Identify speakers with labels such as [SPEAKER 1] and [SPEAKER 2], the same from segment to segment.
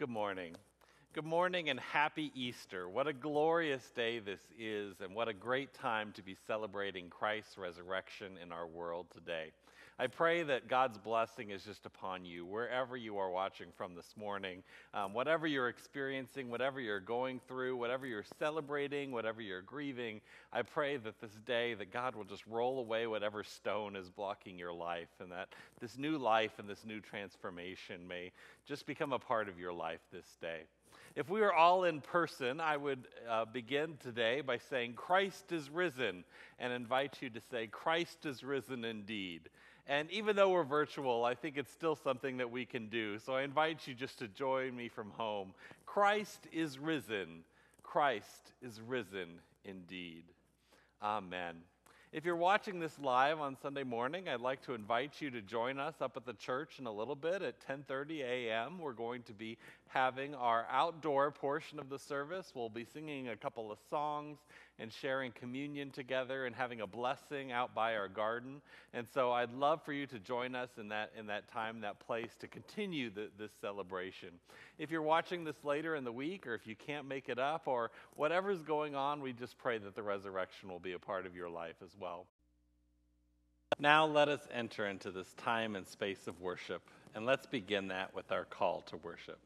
[SPEAKER 1] Good morning. Good morning and happy Easter. What a glorious day this is, and what a great time to be celebrating Christ's resurrection in our world today. I pray that God's blessing is just upon you wherever you are watching from this morning. Um, whatever you're experiencing, whatever you're going through, whatever you're celebrating, whatever you're grieving, I pray that this day that God will just roll away whatever stone is blocking your life and that this new life and this new transformation may just become a part of your life this day. If we were all in person, I would uh, begin today by saying, Christ is risen, and invite you to say, Christ is risen indeed. And even though we're virtual, I think it's still something that we can do. So I invite you just to join me from home. Christ is risen. Christ is risen indeed. Amen. If you're watching this live on Sunday morning, I'd like to invite you to join us up at the church in a little bit at 10:30 a.m. We're going to be having our outdoor portion of the service. We'll be singing a couple of songs and sharing communion together and having a blessing out by our garden. And so I'd love for you to join us in that, in that time, that place to continue the, this celebration. If you're watching this later in the week or if you can't make it up or whatever's going on, we just pray that the resurrection will be a part of your life as well. Now let us enter into this time and space of worship, and let's begin that with our call to worship.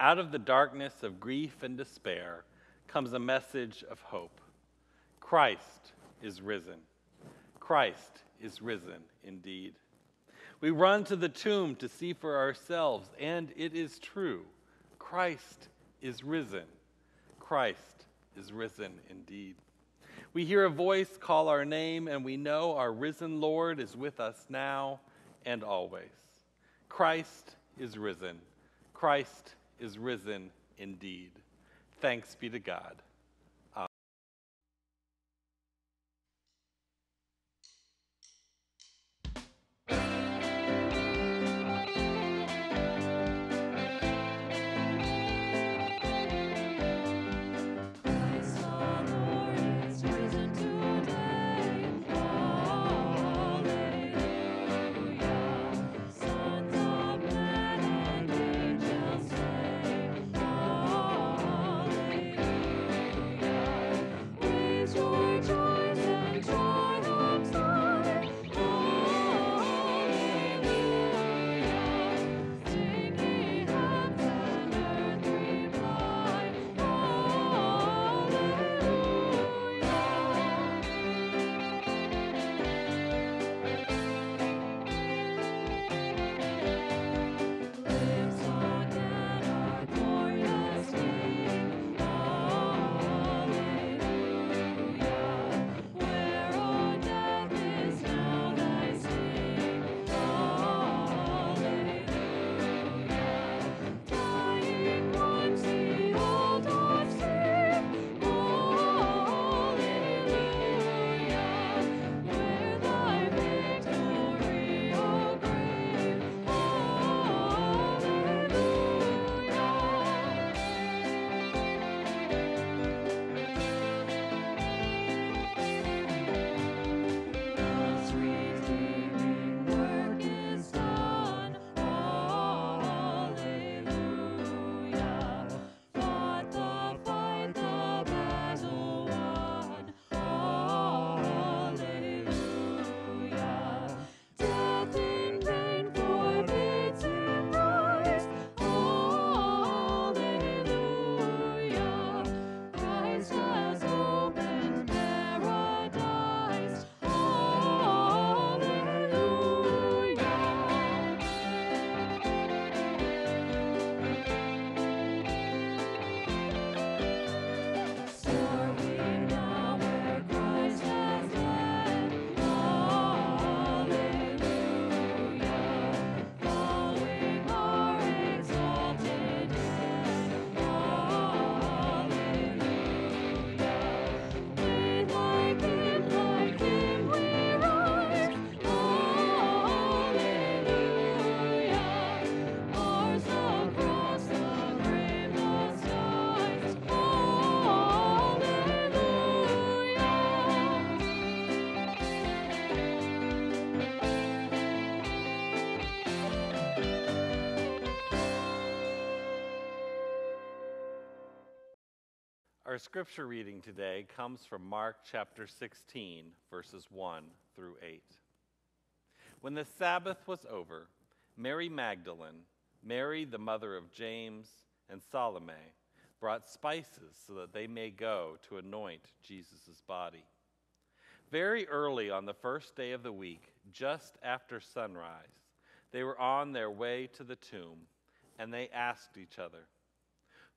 [SPEAKER 1] Out of the darkness of grief and despair comes a message of hope. Christ is risen. Christ is risen indeed. We run to the tomb to see for ourselves, and it is true. Christ is risen. Christ is risen indeed. We hear a voice call our name, and we know our risen Lord is with us now and always. Christ is risen. Christ is risen indeed. Thanks be to God. Our scripture reading today comes from Mark chapter 16, verses 1 through 8. When the Sabbath was over, Mary Magdalene, Mary the mother of James, and Salome brought spices so that they may go to anoint Jesus' body. Very early on the first day of the week, just after sunrise, they were on their way to the tomb, and they asked each other,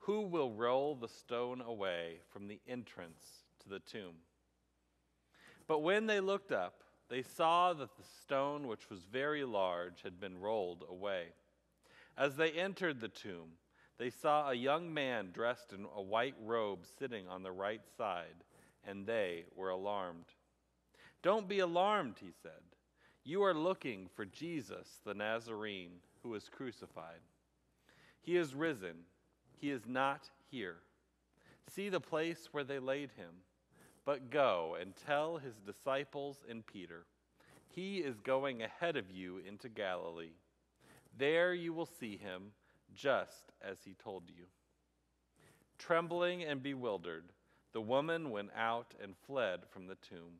[SPEAKER 1] who will roll the stone away from the entrance to the tomb? But when they looked up, they saw that the stone, which was very large, had been rolled away. As they entered the tomb, they saw a young man dressed in a white robe sitting on the right side, and they were alarmed. Don't be alarmed, he said. You are looking for Jesus, the Nazarene, who was crucified. He is risen he is not here. See the place where they laid him. But go and tell his disciples and Peter, He is going ahead of you into Galilee. There you will see him, just as he told you. Trembling and bewildered, the woman went out and fled from the tomb.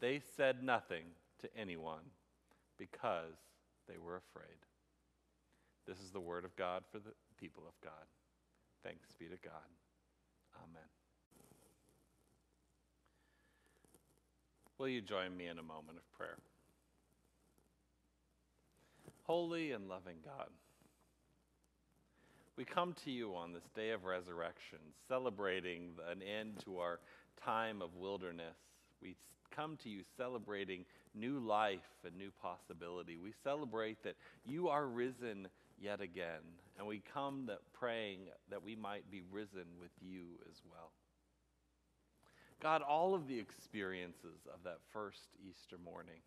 [SPEAKER 1] They said nothing to anyone because they were afraid. This is the word of God for the people of God. Thanks be to God. Amen. Will you join me in a moment of prayer? Holy and loving God, we come to you on this day of resurrection, celebrating an end to our time of wilderness. We come to you celebrating new life and new possibility. We celebrate that you are risen yet again. And we come that praying that we might be risen with you as well. God, all of the experiences of that first Easter morning,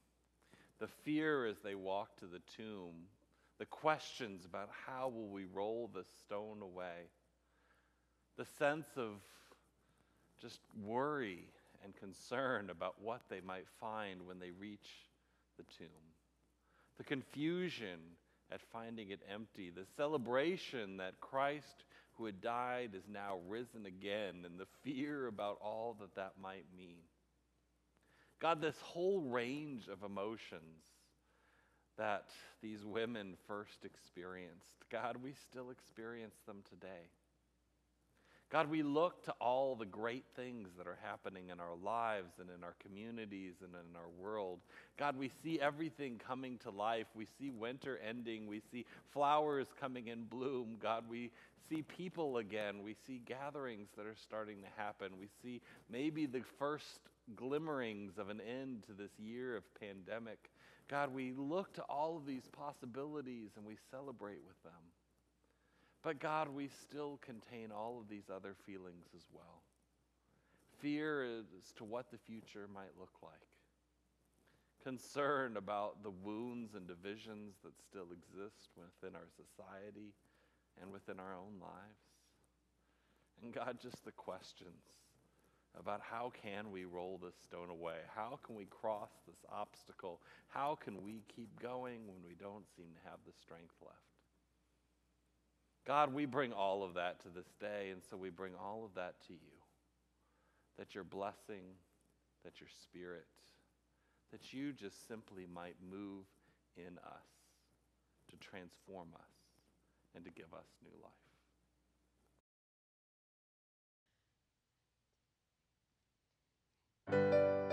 [SPEAKER 1] the fear as they walk to the tomb, the questions about how will we roll the stone away, the sense of just worry and concern about what they might find when they reach the tomb, the confusion at finding it empty, the celebration that Christ who had died is now risen again, and the fear about all that that might mean. God, this whole range of emotions that these women first experienced, God, we still experience them today. God, we look to all the great things that are happening in our lives and in our communities and in our world. God, we see everything coming to life. We see winter ending. We see flowers coming in bloom. God, we see people again. We see gatherings that are starting to happen. We see maybe the first glimmerings of an end to this year of pandemic. God, we look to all of these possibilities and we celebrate with them. But God, we still contain all of these other feelings as well. Fear as to what the future might look like, concern about the wounds and divisions that still exist within our society and within our own lives. And God, just the questions about how can we roll this stone away? How can we cross this obstacle? How can we keep going when we don't seem to have the strength left? God, we bring all of that to this day, and so we bring all of that to you. That your blessing, that your spirit, that you just simply might move in us to transform us and to give us new life.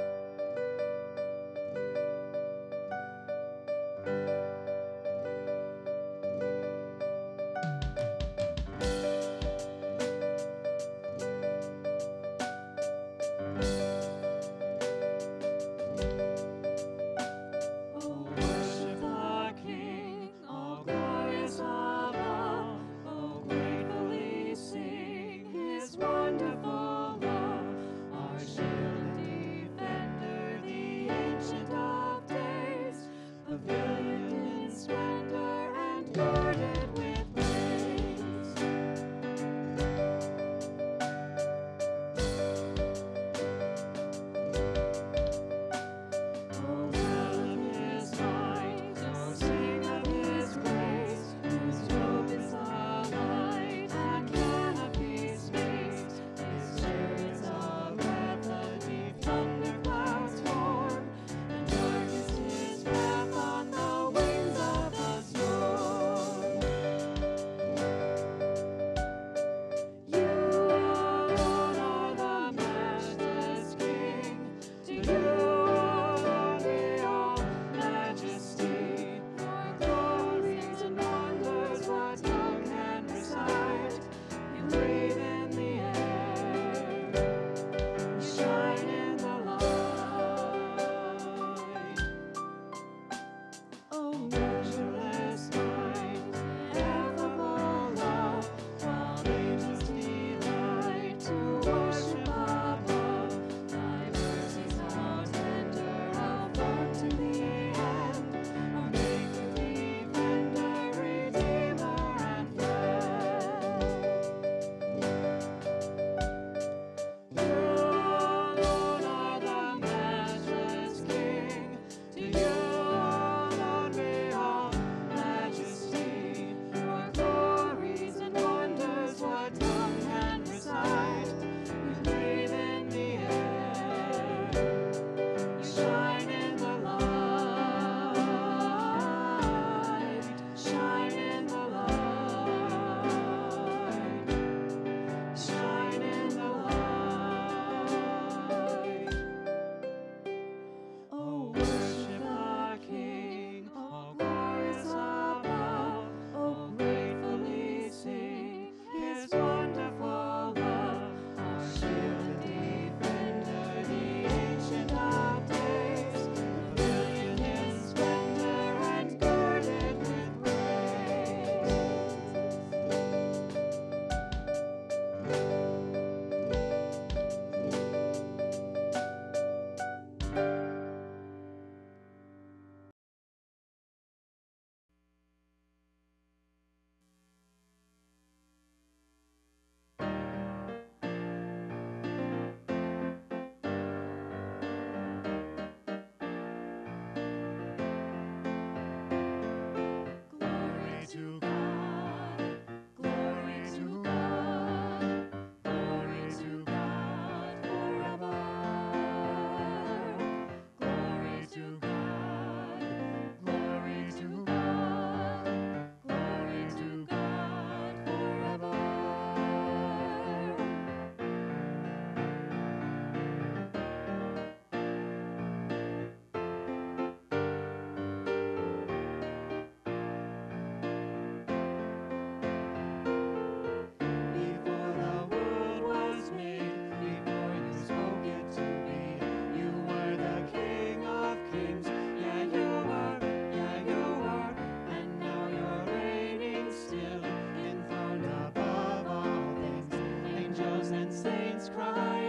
[SPEAKER 2] and saints cry.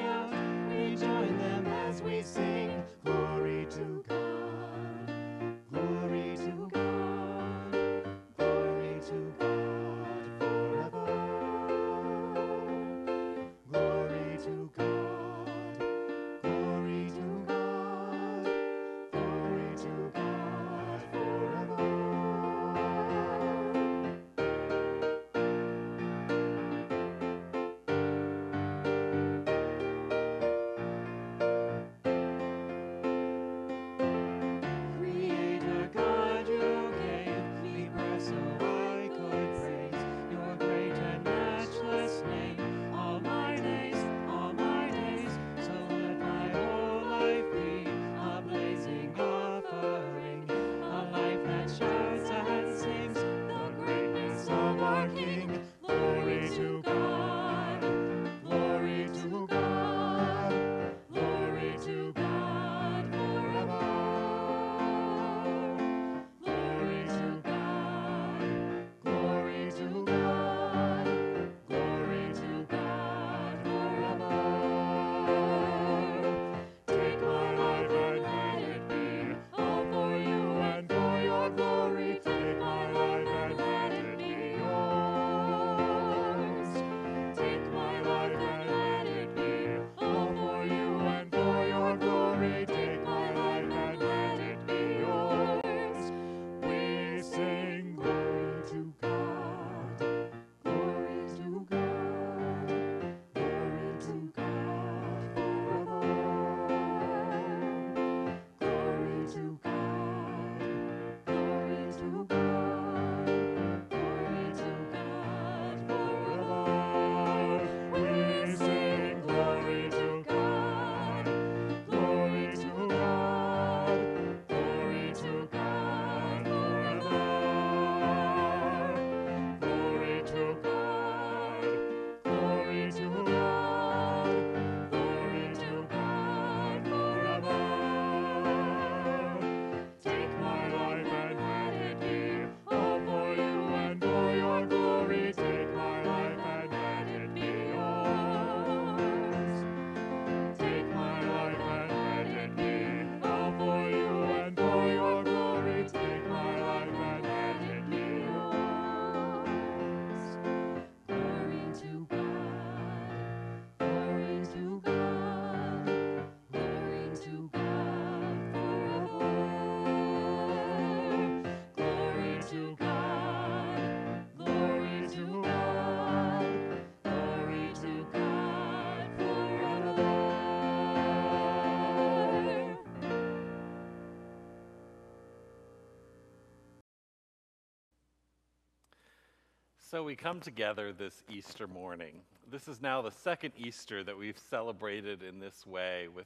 [SPEAKER 1] So we come together this Easter morning. This is now the second Easter that we've celebrated in this way with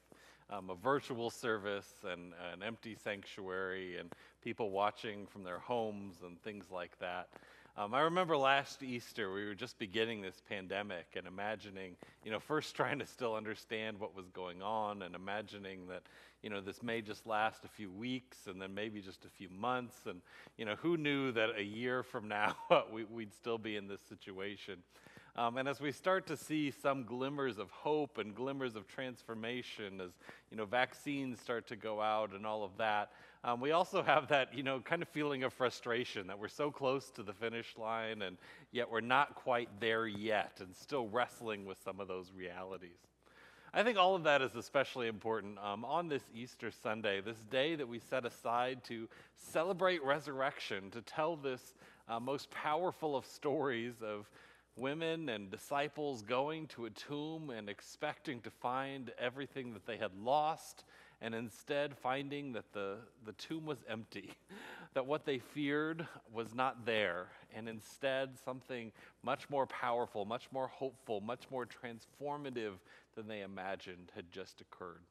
[SPEAKER 1] um, a virtual service and an empty sanctuary and people watching from their homes and things like that. Um, I remember last Easter, we were just beginning this pandemic and imagining, you know, first trying to still understand what was going on and imagining that, you know, this may just last a few weeks and then maybe just a few months. And, you know, who knew that a year from now we, we'd still be in this situation? Um, and as we start to see some glimmers of hope and glimmers of transformation, as you know, vaccines start to go out and all of that, um, we also have that you know kind of feeling of frustration that we're so close to the finish line, and yet we're not quite there yet, and still wrestling with some of those realities. I think all of that is especially important um, on this Easter Sunday, this day that we set aside to celebrate resurrection, to tell this uh, most powerful of stories of women and disciples going to a tomb and expecting to find everything that they had lost, and instead finding that the, the tomb was empty, that what they feared was not there, and instead something much more powerful, much more hopeful, much more transformative than they imagined had just occurred.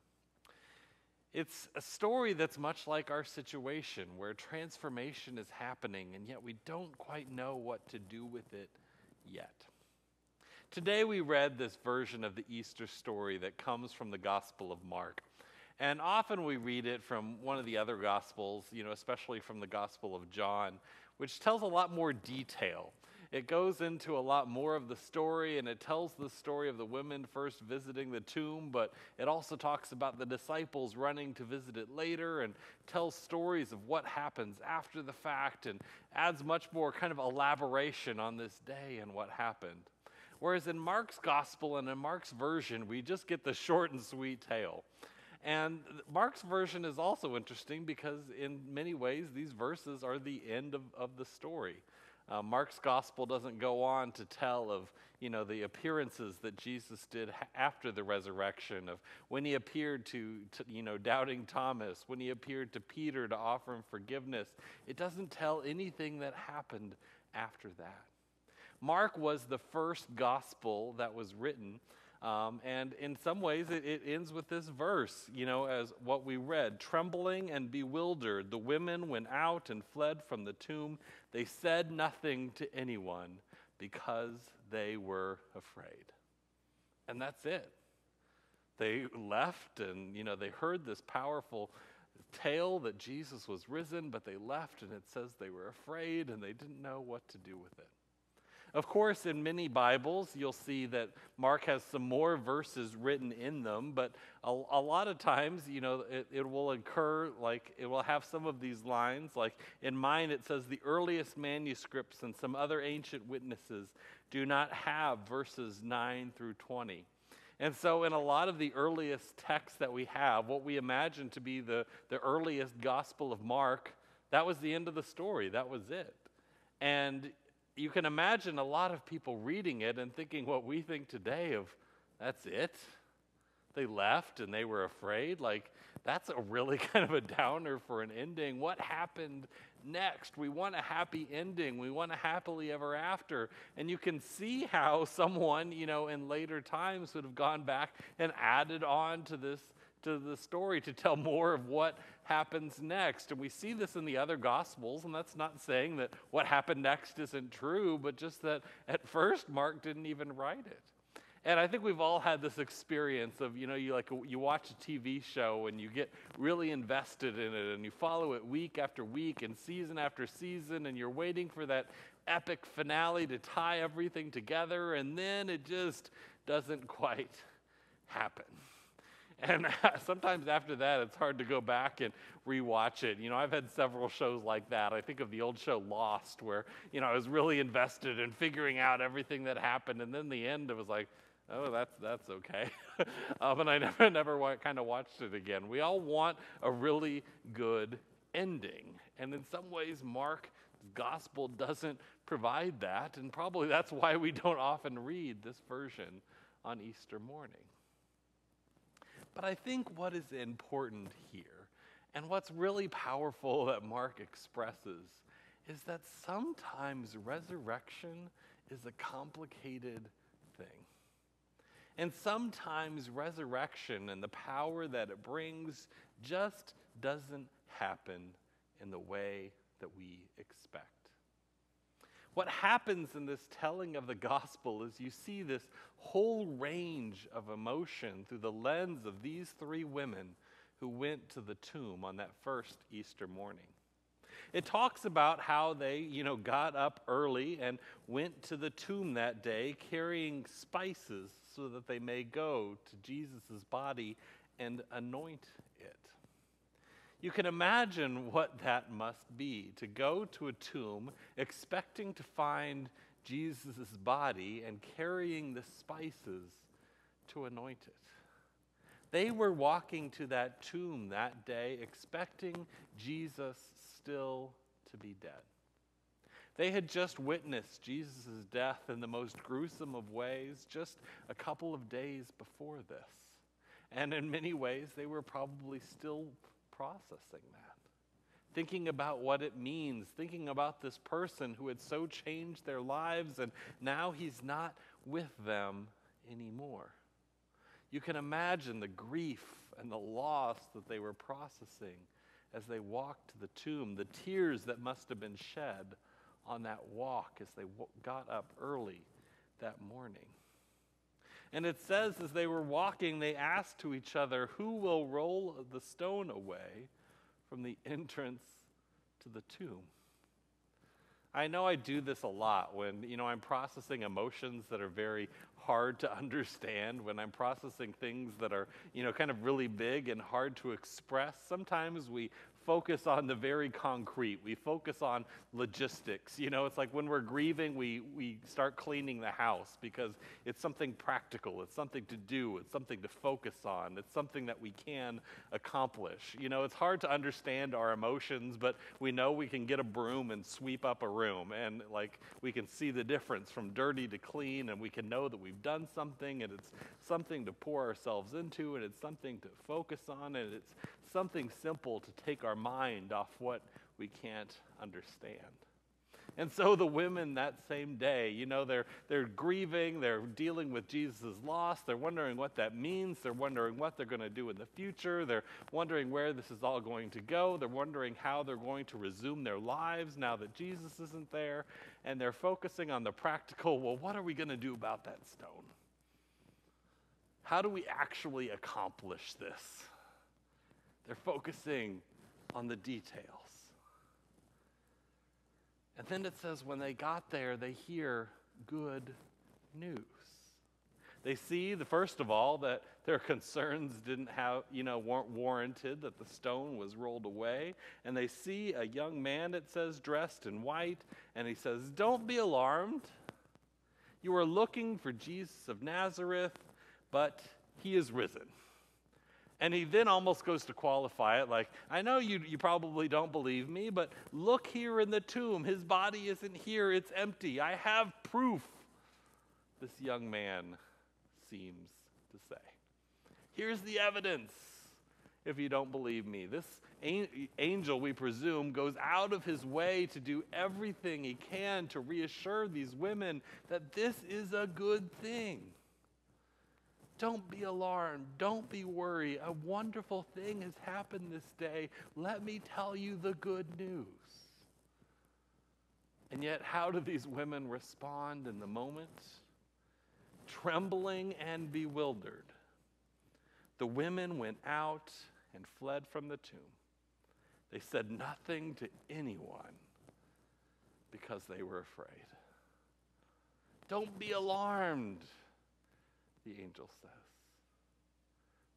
[SPEAKER 1] It's a story that's much like our situation, where transformation is happening, and yet we don't quite know what to do with it yet. Today we read this version of the Easter story that comes from the Gospel of Mark. And often we read it from one of the other Gospels, you know, especially from the Gospel of John, which tells a lot more detail. It goes into a lot more of the story and it tells the story of the women first visiting the tomb, but it also talks about the disciples running to visit it later and tells stories of what happens after the fact and adds much more kind of elaboration on this day and what happened. Whereas in Mark's gospel and in Mark's version, we just get the short and sweet tale. And Mark's version is also interesting because, in many ways, these verses are the end of, of the story. Uh, Mark's gospel doesn't go on to tell of you know the appearances that Jesus did ha- after the resurrection, of when he appeared to, to you know doubting Thomas, when he appeared to Peter to offer him forgiveness. It doesn't tell anything that happened after that. Mark was the first gospel that was written. Um, and in some ways, it, it, ends with this verse, you know, as what we read Trembling and bewildered, the women went out and fled from the tomb. They said nothing to anyone because they were afraid. And that's it. They left and, you know, they heard this powerful tale that Jesus was risen, but they left and it says they were afraid and they didn't know what to do with it. Of course, in many Bibles, you'll see that Mark has some more verses written in them, but a, a lot of times, you know, it, it, will occur like it will have some of these lines. Like in mine, it says the earliest manuscripts and some other ancient witnesses do not have verses 9 through 20. And so, in a lot of the earliest texts that we have, what we imagine to be the, the earliest Gospel of Mark, that was the end of the story. That was it. And you can imagine a lot of people reading it and thinking what we think today of that's it. They left and they were afraid. Like, that's a really kind of a downer for an ending. What happened next? We want a happy ending. We want a happily ever after. And you can see how someone, you know, in later times would have gone back and added on to this to the story to tell more of what happens next. And we see this in the other Gospels, and that's not saying that what happened next isn't true, but just that at first Mark didn't even write it. And I think we've all had this experience of, you know, you like you watch a TV show and you get really invested in it and you follow it week after week and season after season and you're waiting for that epic finale to tie everything together and then it just doesn't quite happen. And sometimes after that, it's hard to go back and rewatch it. You know, I've had several shows like that. I think of the old show Lost, where, you know, I was really invested in figuring out everything that happened. And then the end, it was like, oh, that's, that's okay. um, and I never, never kind of watched it again. We all want a really good ending. And in some ways, Mark's gospel doesn't provide that. And probably that's why we don't often read this version on Easter morning. But I think what is important here, and what's really powerful that Mark expresses, is that sometimes resurrection is a complicated thing. And sometimes resurrection and the power that it brings just doesn't happen in the way that we expect. What happens in this telling of the gospel is you see this whole range of emotion through the lens of these three women who went to the tomb on that first Easter morning. It talks about how they, you know, got up early and went to the tomb that day carrying spices so that they may go to Jesus' body and anoint you can imagine what that must be to go to a tomb expecting to find Jesus' body and carrying the spices to anoint it. They were walking to that tomb that day expecting Jesus still to be dead. They had just witnessed Jesus' death in the most gruesome of ways just a couple of days before this. And in many ways, they were probably still processing that, thinking about what it means, thinking about this person who had so changed their lives and now he's not with them anymore. You can imagine the grief and the loss that they were processing as they walked to the tomb, the tears that must have been shed on that walk as they got up early that morning. And it says, as they were walking, they asked to each other, Who will roll the stone away from the entrance to the tomb? I know I do this a lot when, you know, I'm processing emotions that are very hard to understand, when I'm processing things that are, you know, kind of really big and hard to express. Sometimes we focus on the very concrete. We focus on logistics. You know, it's like when we're grieving, we, we start cleaning the house because it's something practical, it's something to do, it's something to focus on, it's something that we can accomplish. You know, it's hard to understand our emotions, but we know we can get a broom and sweep up a room, and like we can see the difference from dirty to clean, and we can know that we've done something, and it's something to pour ourselves into, and it's something to focus on, and it's something simple to take our mind off what we can't understand. And so the women that same day, you know, they're, they're grieving, they're dealing with Jesus' loss, they're wondering what that means, they're wondering what they're going to do in the future, they're wondering where this is all going to go, they're wondering how they're going to resume their lives now that Jesus isn't there, and they're focusing on the practical well, what are we going to do about that stone? How do we actually accomplish this? They're focusing on the details. And then it says when they got there, they hear good news. They see, the first of all, that their concerns didn't have, you know, weren't warranted, that the stone was rolled away. And they see a young man, it says, dressed in white, and he says, Don't be alarmed. You are looking for Jesus of Nazareth, but he is risen. And he then almost goes to qualify it like, I know you, you probably don't believe me, but look here in the tomb. His body isn't here, it's empty. I have proof. This young man seems to say. Here's the evidence if you don't believe me. This angel, we presume, goes out of his way to do everything he can to reassure these women that this is a good thing. Don't be alarmed. Don't be worried. A wonderful thing has happened this day. Let me tell you the good news. And yet, how do these women respond in the moment? Trembling and bewildered. The women went out and fled from the tomb. They said nothing to anyone because they were afraid. Don't be alarmed the angel says.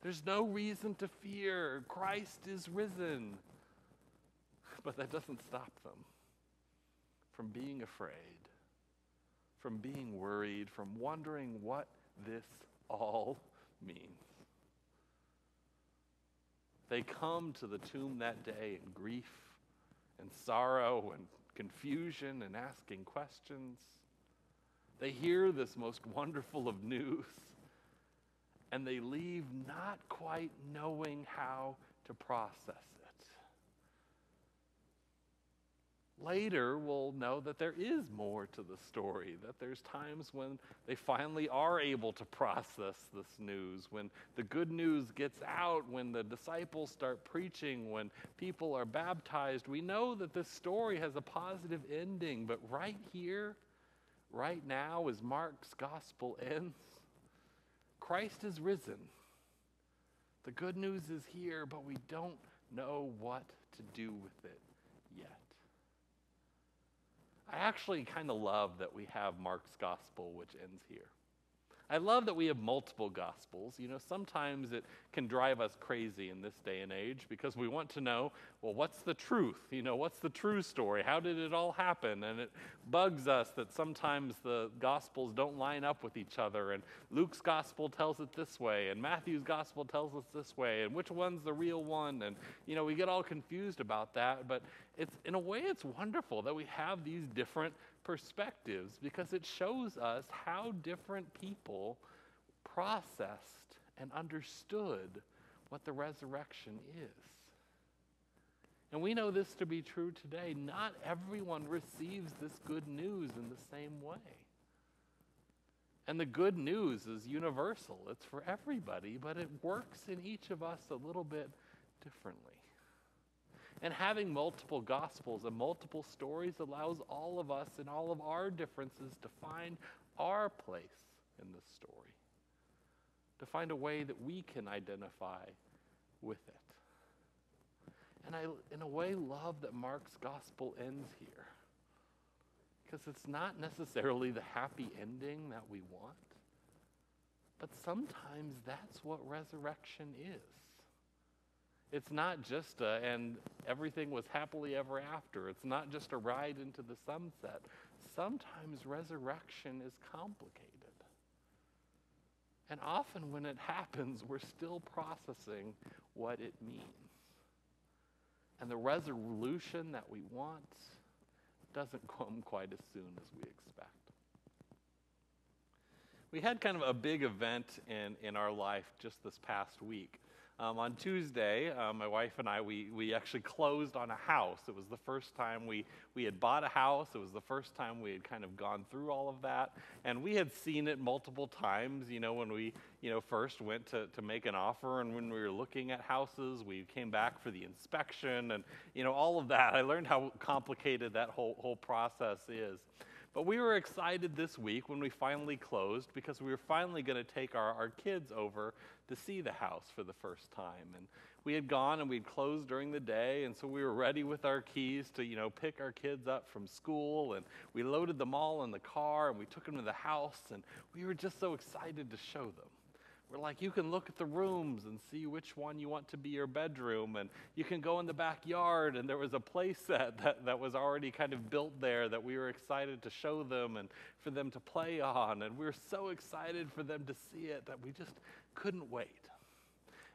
[SPEAKER 1] There's no reason to fear. Christ is risen. But that doesn't stop them from being afraid, from being worried, from wondering what this all means. They come to the tomb that day in grief and sorrow and confusion and asking questions. They hear this most wonderful of news and they leave not quite knowing how to process it. Later, we'll know that there is more to the story, that there's times when they finally are able to process this news, when the good news gets out, when the disciples start preaching, when people are baptized. We know that this story has a positive ending, but right here, right now, as Mark's gospel ends, Christ is risen. The good news is here, but we don't know what to do with it yet. I actually kind of love that we have Mark's gospel, which ends here. I love that we have multiple gospels. You know, sometimes it can drive us crazy in this day and age because we want to know, well, what's the truth? You know, what's the true story? How did it all happen? And it bugs us that sometimes the gospels don't line up with each other. And Luke's gospel tells it this way, and Matthew's gospel tells us this way, and which one's the real one? And, you know, we get all confused about that. But it's, in a way, it's wonderful that we have these different perspectives because it shows us how different people processed and understood what the resurrection is. And we know this to be true today. Not everyone receives this good news in the same way. And the good news is universal, it's for everybody, but it works in each of us a little bit differently. And having multiple gospels and multiple stories allows all of us and all of our differences to find our place in the story, to find a way that we can identify with it. And I, in a way, love that Mark's gospel ends here. because it's not necessarily the happy ending that we want. But sometimes that's what resurrection is. It's not just a, and everything was happily ever after. It's not just a ride into the sunset. Sometimes resurrection is complicated. And often when it happens, we're still processing what it means. And the resolution that we want doesn't come quite as soon as we expect. We had kind of a big event in, in our life just this past week. Um, on Tuesday, uh, my wife and I, we, we actually closed on a house. It was the first time we, we had bought a house. It was the first time we had kind of gone through all of that. And we had seen it multiple times, you know, when we, you know, first went to, to make an offer and when we were looking at houses, we came back for the inspection and, you know, all of that. I learned how complicated that whole, whole process is. But we were excited this week when we finally closed because we were finally going to take our, our kids over to see the house for the first time. And we had gone and we'd closed during the day, and so we were ready with our keys to, you know, pick our kids up from school. And we loaded them all in the car and we took them to the house, and we were just so excited to show them. We're like, you can look at the rooms and see which one you want to be your bedroom, and you can go in the backyard. And there was a play set that, that was already kind of built there that we were excited to show them and for them to play on. And we were so excited for them to see it that we just couldn't wait.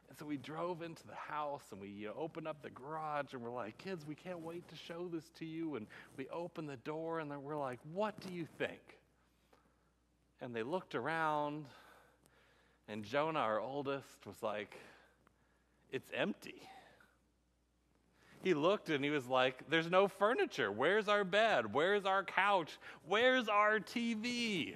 [SPEAKER 1] And so we drove into the house and we you know, opened up the garage and we're like, kids, we can't wait to show this to you. And we opened the door and then we're like, what do you think? And they looked around and Jonah, our oldest, was like, It's empty. He looked and he was like, There's no furniture. Where's our bed? Where's our couch? Where's our TV?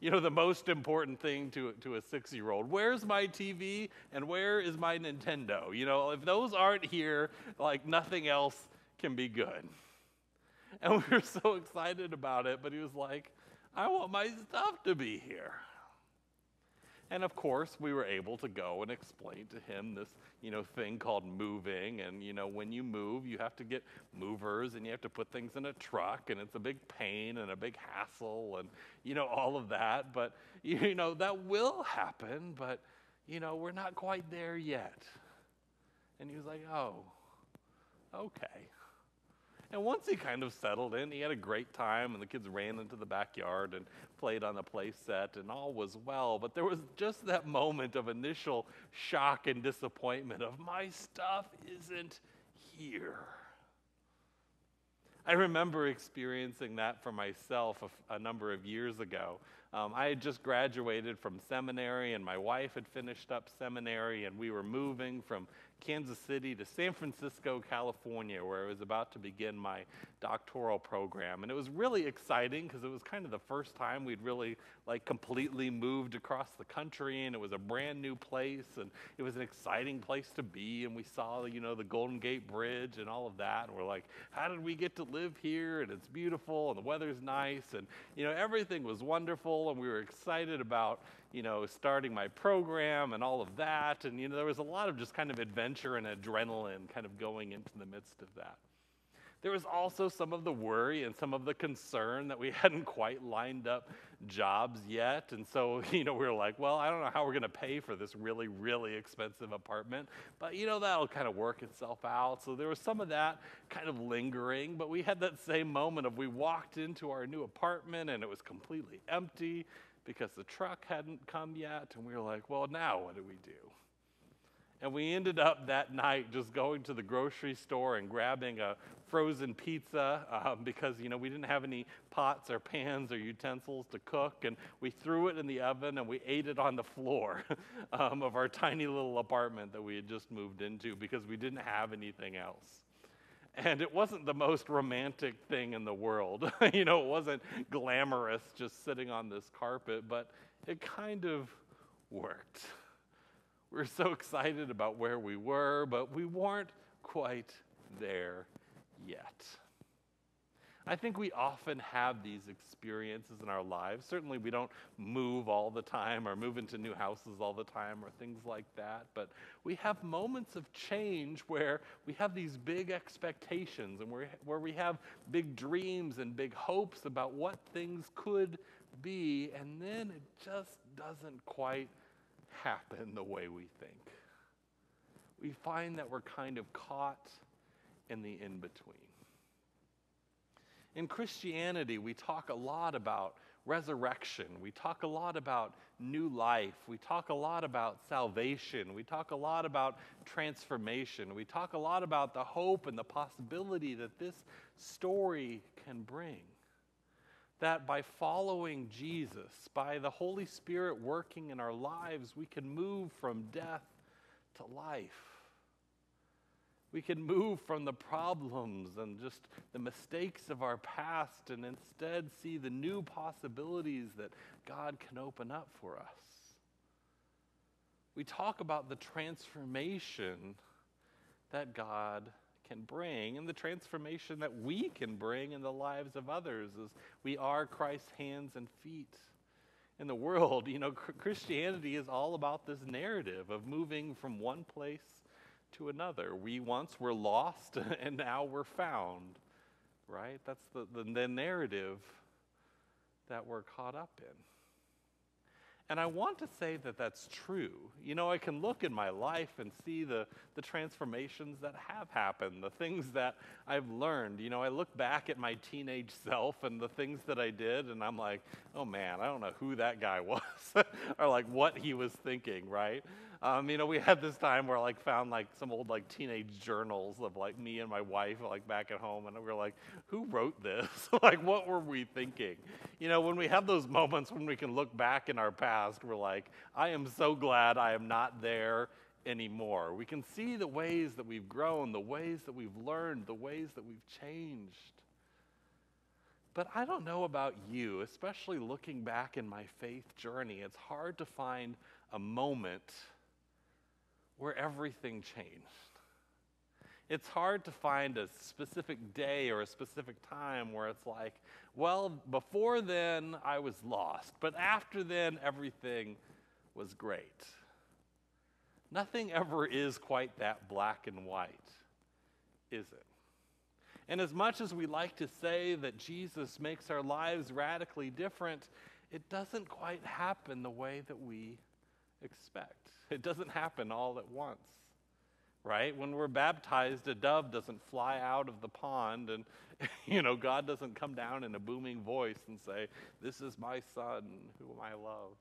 [SPEAKER 1] You know, the most important thing to, to a six year old. Where's my TV and where is my Nintendo? You know, if those aren't here, like nothing else can be good. And we were so excited about it, but he was like, I want my stuff to be here. And of course, we were able to go and explain to him this, you know, thing called moving. And, you know, when you move, you have to get movers and you have to put things in a truck and it's a big pain and a big hassle and, you know, all of that. But, you know, that will happen, but, you know, we're not quite there yet. And he was like, oh, okay. And once he kind of settled in, he had a great time, and the kids ran into the backyard and played on the play set, and all was well. But there was just that moment of initial shock and disappointment of my stuff isn't here. I remember experiencing that for myself a, number of years ago. Um, I had just graduated from seminary, and my wife had finished up seminary, and we were moving from Kansas City to San Francisco, California, where I was about to begin my doctoral program. And it was really exciting because it was kind of the first time we'd really like completely moved across the country and it was a brand new place and it was an exciting place to be and we saw, you know, the Golden Gate Bridge and all of that and we're like, how did we get to live here? And it's beautiful and the weather's nice and you know, everything was wonderful and we were excited about you know, starting my program and all of that. And, you know, there was a lot of just kind of adventure and adrenaline kind of going into the midst of that. There was also some of the worry and some of the concern that we hadn't quite lined up jobs yet. And so, you know, we were like, well, I don't know how we're going to pay for this really, really expensive apartment, but, you know, that'll kind of work itself out. So there was some of that kind of lingering, but we had that same moment of we walked into our new apartment and it was completely empty because the truck hadn't come yet. And we were like, well, now what do we do? And we ended up that night just going to the grocery store and grabbing a frozen pizza um, because, you know, we didn't have any pots or pans or utensils to cook. And we threw it in the oven and we ate it on the floor um, of our tiny little apartment that we had just moved into because we didn't have anything else. And it wasn't the most romantic thing in the world. you know, it wasn't glamorous just sitting on this carpet, but it kind of worked. We were so excited about where we were, but we weren't quite there yet. I think we often have these experiences in our lives. Certainly, we don't move all the time or move into new houses all the time or things like that. But we have moments of change where we have these big expectations and where, we have big dreams and big hopes about what things could be. And then it just doesn't quite happen the way we think. We find that we're kind of caught in the in between. In Christianity, we talk a lot about resurrection. We talk a lot about new life. We talk a lot about salvation. We talk a lot about transformation. We talk a lot about the hope and the possibility that this story can bring. That by following Jesus, by the Holy Spirit working in our lives, we can move from death to life we can move from the problems and just the mistakes of our past and instead see the new possibilities that God can open up for us. We talk about the transformation that God can bring and the transformation that we can bring in the lives of others as we are Christ's hands and feet in the world. You know, Christianity is all about this narrative of moving from one place to another. We once were lost and now we're found, right? That's the, the, the narrative that we're caught up in. And I want to say that that's true. You know, I can look in my life and see the, the transformations that have happened, the things that I've learned. You know, I look back at my teenage self and the things that I did, and I'm like, oh man, I don't know who that guy was or like what he was thinking, right? Um, you know, we had this time where I like found like some old like teenage journals of like me and my wife like back at home, and we were like, who wrote this? like, what were we thinking? You know, when we have those moments when we can look back in our past, we're like, I am so glad I am not there anymore. We can see the ways that we've grown, the ways that we've learned, the ways that we've changed. But I don't know about you, especially looking back in my faith journey, it's hard to find a moment where everything changed. It's hard to find a specific day or a specific time where it's like, well, before then I was lost, but after then everything was great. Nothing ever is quite that black and white, is it? And as much as we like to say that Jesus makes our lives radically different, it doesn't quite happen the way that we expect. It doesn't happen all at once, right? When we're baptized, a dove doesn't fly out of the pond and, you know, God doesn't come down in a booming voice and say, This is my son whom I love.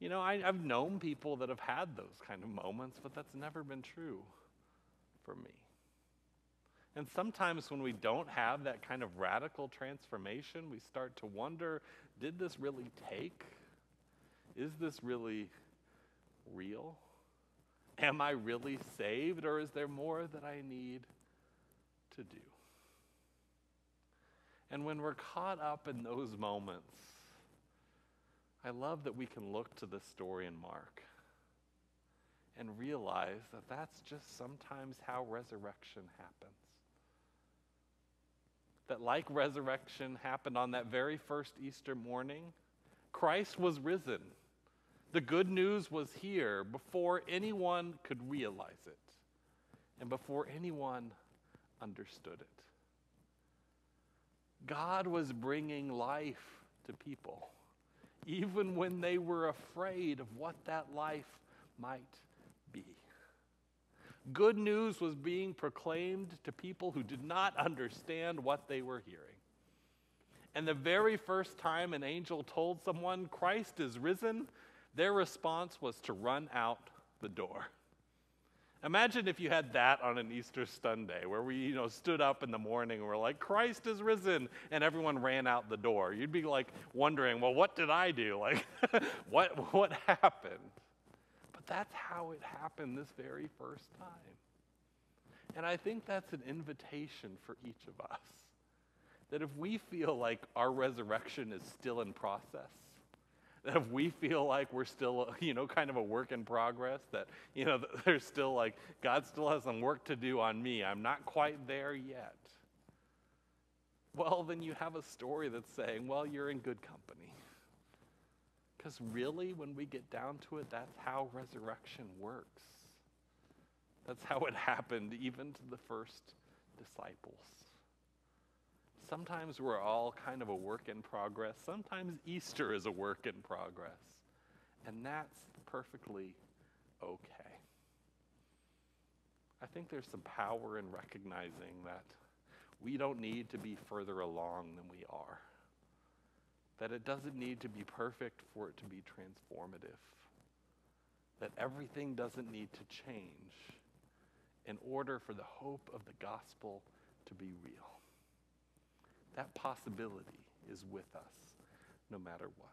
[SPEAKER 1] You know, I, have known people that have had those kind of moments, but that's never been true for me. And sometimes when we don't have that kind of radical transformation, we start to wonder did this really take? Is this really real? Am I really saved, or is there more that I need to do? And when we're caught up in those moments, I love that we can look to the story in Mark and realize that that's just sometimes how resurrection happens. That, like resurrection happened on that very first Easter morning, Christ was risen. The good news was here before anyone could realize it and before anyone understood it. God was bringing life to people, even when they were afraid of what that life might be. Good news was being proclaimed to people who did not understand what they were hearing. And the very first time an angel told someone Christ is risen, their response was to run out the door. Imagine if you had that on an Easter Sunday where we, you know, stood up in the morning and we're like, Christ is risen, and everyone ran out the door. You'd be like wondering, well, what did I do? Like, what, what happened? But that's how it happened this very first time. And I think that's an invitation for each of us. That if we feel like our resurrection is still in process, that if we feel like we're still, you know, kind of a work in progress, that, you know, there's still like, God still has some work to do on me. I'm not quite there yet. well, then you have a story that's saying, well, you're in good company. Because really, when we get down to it, that's how resurrection works. That's how it happened, even to the first disciples. Sometimes we're all kind of a work in progress. Sometimes Easter is a work in progress. And that's perfectly okay. I think there's some power in recognizing that we don't need to be further along than we are. That it doesn't need to be perfect for it to be transformative. That everything doesn't need to change in order for the hope of the gospel to be real. That possibility is with us no matter what.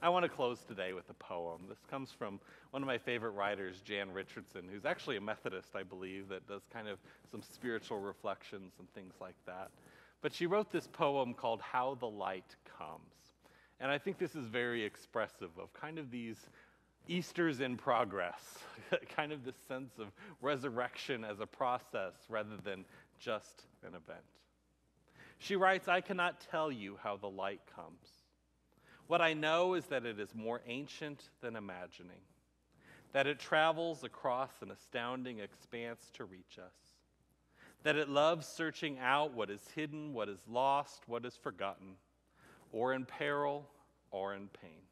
[SPEAKER 1] I want to close today with a poem. This comes from one of my favorite writers, Jan Richardson, who's actually a Methodist, I believe, that does kind of some spiritual reflections and things like that. But she wrote this poem called How the Light Comes. And I think this is very expressive of kind of these Easter's in progress, kind of this sense of resurrection as a process rather than just an event. She writes, I cannot tell you how the light comes. What I know is that it is more ancient than imagining, that it travels across an astounding expanse to reach us, that it loves searching out what is hidden, what is lost, what is forgotten, or in peril or in pain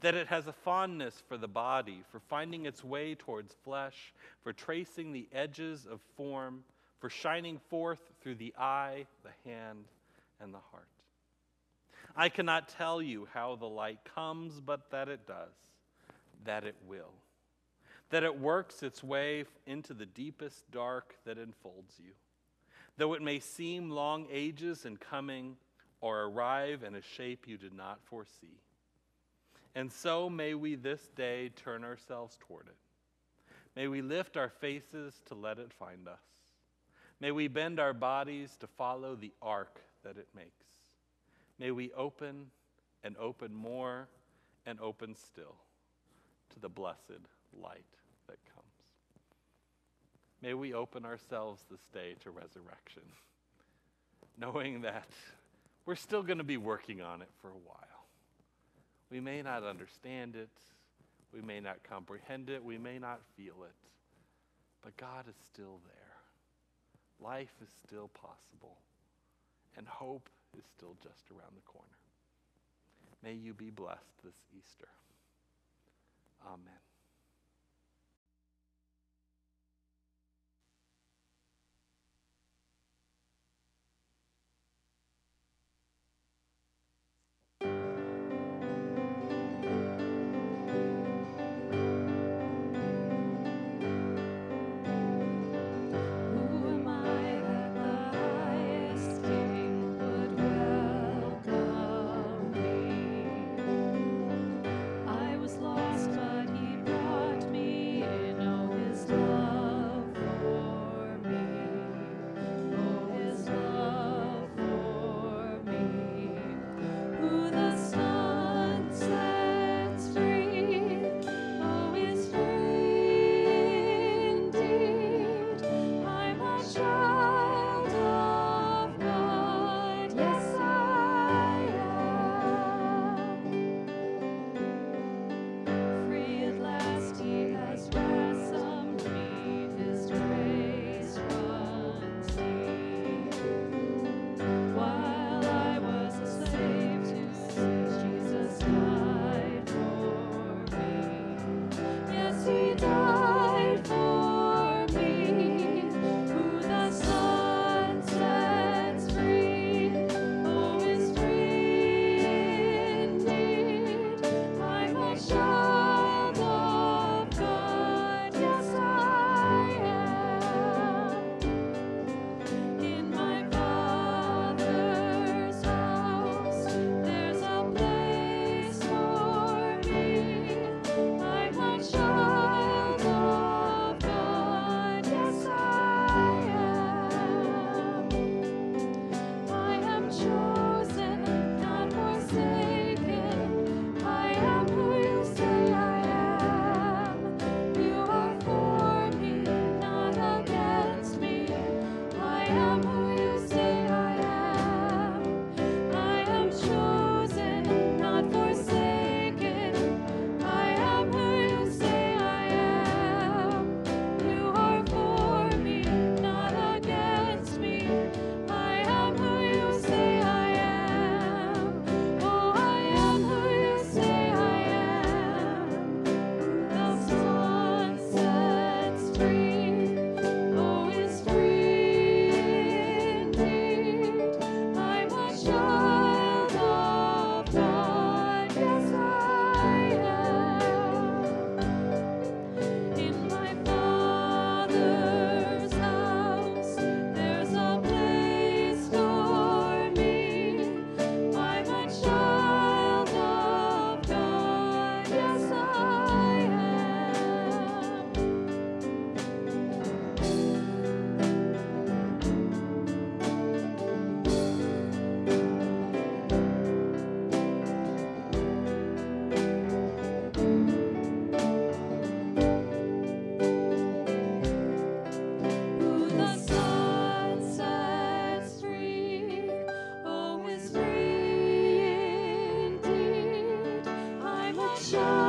[SPEAKER 1] that it has a fondness for the body, for finding its way towards flesh, for tracing the edges of form, for shining forth through the eye, the hand, and the heart. I cannot tell you how the light comes, but that it does, that it will, that it works its way into the deepest dark that enfolds you. Though it may seem long ages in coming or arrive in a shape you did not foresee. And so may we this day turn ourselves toward it. May we lift our faces to let it find us. May we bend our bodies to follow the arc that it makes. May we open and open more and open still to the blessed light that comes. May we open ourselves this day to resurrection, knowing that we're still going to be working on it for a while. We may not understand it. We may not comprehend it. We may not feel it. But God is still there. Life is still possible. And hope is still just around the corner. May you be blessed this Easter. Amen.
[SPEAKER 2] Child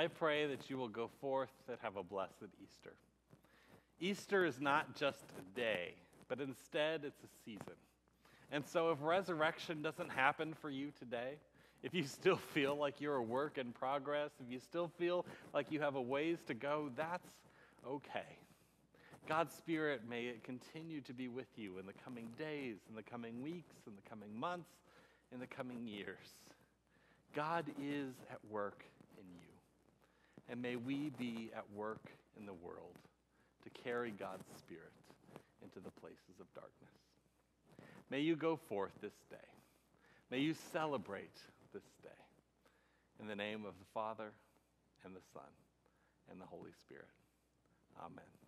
[SPEAKER 2] I
[SPEAKER 1] pray that you will go forth and have a blessed Easter. Easter is not just a day, but instead it's a season. And so if resurrection doesn't happen for you today, if you still feel like you're a work in progress, if you still feel like you have a ways to go, that's okay. God's Spirit may it continue to be with you in the coming days, in the coming weeks, in the coming months, in the coming years. God is at work. And may we be at work in the world to carry God's Spirit into the places of darkness. May you go forth this day. May you celebrate this day. In the name of the Father, and the Son, and the Holy Spirit. Amen.